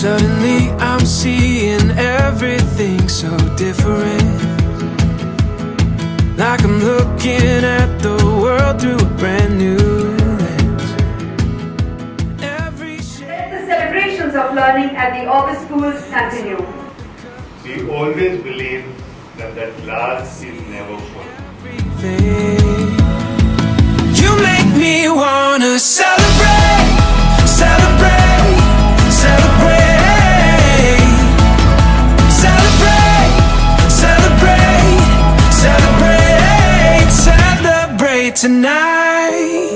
Suddenly I'm seeing everything so different Like I'm looking at the world through a brand new lens Every shade The celebrations of learning at the Orbis schools continue. We always believe that that glass is never full. tonight.